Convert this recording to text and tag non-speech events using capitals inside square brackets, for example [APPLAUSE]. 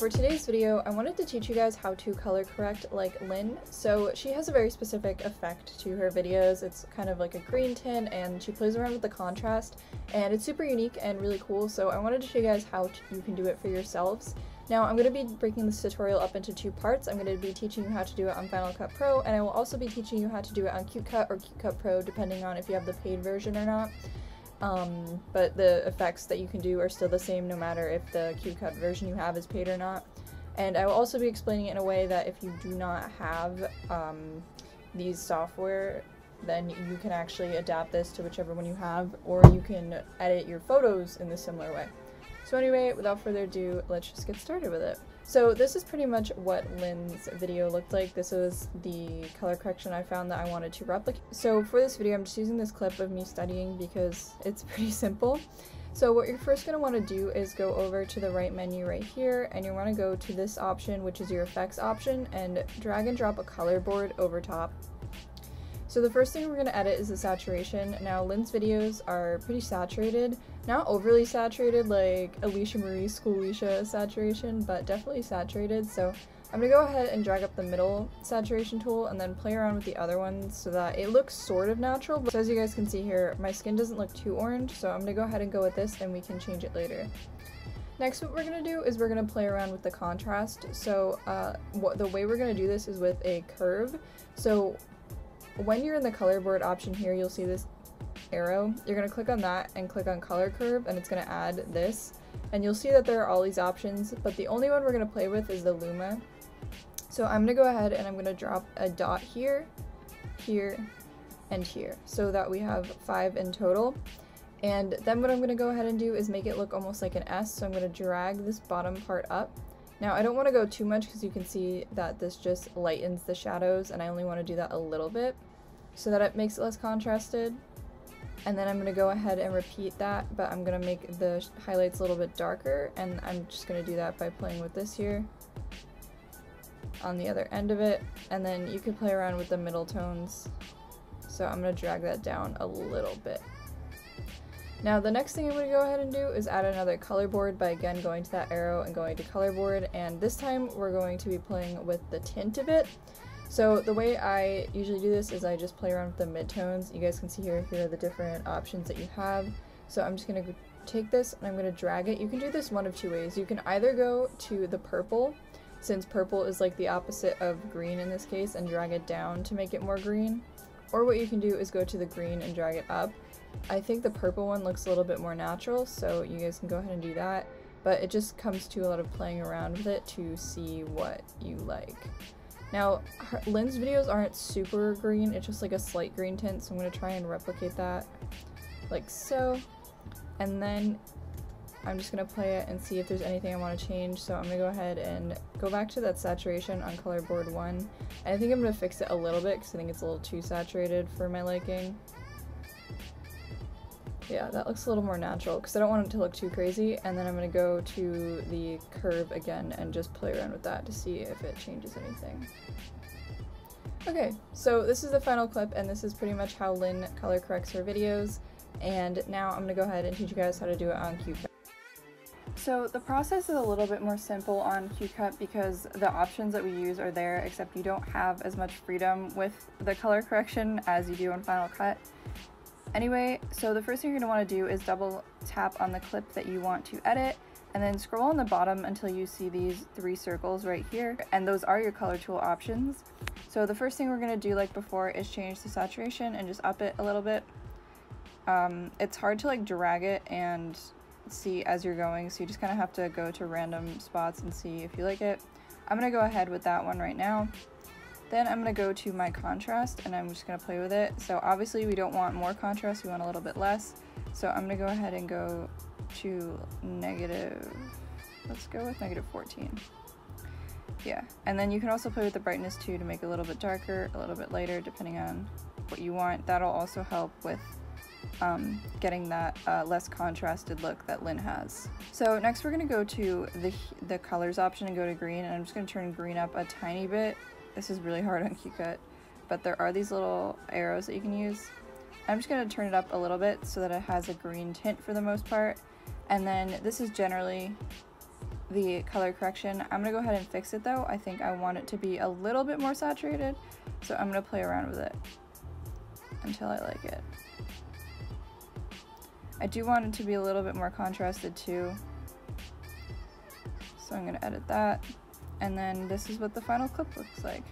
for today's video, I wanted to teach you guys how to color correct like Linh. So she has a very specific effect to her videos. It's kind of like a green tint and she plays around with the contrast and it's super unique and really cool. So I wanted to show you guys how you can do it for yourselves. Now I'm going to be breaking this tutorial up into two parts. I'm going to be teaching you how to do it on Final Cut Pro and I will also be teaching you how to do it on CuteCut or CuteCut Pro depending on if you have the paid version or not. Um, but the effects that you can do are still the same no matter if the CuteCut version you have is paid or not. And I will also be explaining it in a way that if you do not have um, these software, then you can actually adapt this to whichever one you have, or you can edit your photos in the similar way. So anyway, without further ado, let's just get started with it. So this is pretty much what Linh's video looked like. This was the color correction I found that I wanted to replicate. So for this video, I'm just using this clip of me studying because it's [LAUGHS] pretty simple. So what you're first going to want to do is go over to the right menu right here and you want to go to this option which is your effects option and drag and drop a color board over top so the first thing we're going to edit is the saturation. Now Linh's videos are pretty saturated, not overly saturated like Alisha Marie's Schoolisha saturation, but definitely saturated. So I'm going to go ahead and drag up the middle saturation tool and then play around with the other ones so that it looks sort of natural. But so as you guys can see here, my skin doesn't look too orange, so I'm going to go ahead and go with this and we can change it later. Next, what we're going to do is we're going to play around with the contrast. So uh, what, the way we're going to do this is with a curve. So when you're in the color board option here, you'll see this arrow. You're to click on that and click on color curve and it's to add this. And you'll see that there are all these options, but the only one we're to play with is the Luma. So I'm to go ahead and I'm to drop a dot here, here, and here so that we have five in total. And then what I'm to go ahead and do is make it look almost like an S. So I'm to drag this bottom part up now I don't want to go too much because you can see that this just lightens the shadows and I only want to do that a little bit so that it makes it less contrasted. And then I'm going to go ahead and repeat that, but I'm going to make the highlights a little bit darker and I'm just going to do that by playing with this here on the other end of it. And then you can play around with the middle tones. So I'm going to drag that down a little bit. Now the next thing I'm going to go ahead and do is add another color board by again going to that arrow and going to color board and this time we're going to be playing with the tint of it. So the way I usually do this is I just play around with the midtones. You guys can see here, here are the different options that you have. So I'm just going to take this and I'm going to drag it. You can do this one of two ways. You can either go to the purple, since purple is like the opposite of green in this case, and drag it down to make it more green. Or what you can do is go to the green and drag it up. I think the purple one looks a little bit more natural, so you guys can go ahead and do that. But it just comes to a lot of playing around with it to see what you like. Now, her, Linh's videos aren't super green, it's just like a slight green tint, so I'm going to try and replicate that like so. And then I'm just going to play it and see if there's anything I want to change. So I'm going to go ahead and go back to that saturation on color board 1. And I think I'm going to fix it a little bit because I think it's a little too saturated for my liking. Yeah, that looks a little more natural because I don't want it to look too crazy. And then I'm going to go to the curve again and just play around with that to see if it changes anything. Okay, so this is the final clip and this is pretty much how Linh color corrects her videos. And now I'm going to go ahead and teach you guys how to do it on CuteCut. So the process is a little bit more simple on CuteCut because the options that we use are there except you don't have as much freedom with the color correction as you do in Final Cut. Anyway, so the first thing you're going to want to do is double tap on the clip that you want to edit and then scroll on the bottom until you see these three circles right here and those are your color tool options. So the first thing we're going to do like before is change the saturation and just up it a little bit. Um, it's hard to like drag it and see as you're going so you just kind of have to go to random spots and see if you like it. I'm going to go ahead with that one right now. Then I'm to go to my contrast and I'm just to play with it. So obviously we don't want more contrast, we want a little bit less. So I'm to go ahead and go to negative, let's go with negative 14. Yeah, and then you can also play with the brightness too to make it a little bit darker, a little bit lighter, depending on what you want. That'll also help with um, getting that uh, less contrasted look that Linh has. So next we're to go to the, the colors option and go to green, and I'm just to turn green up a tiny bit this is really hard on CuteCut, but there are these little arrows that you can use. I'm just going to turn it up a little bit so that it has a green tint for the most part. And then this is generally the color correction. I'm gonna go ahead and fix it though. I think I want it to be a little bit more saturated, so I'm gonna play around with it until I like it. I do want it to be a little bit more contrasted too, so I'm gonna edit that. And then this is what the final clip looks like.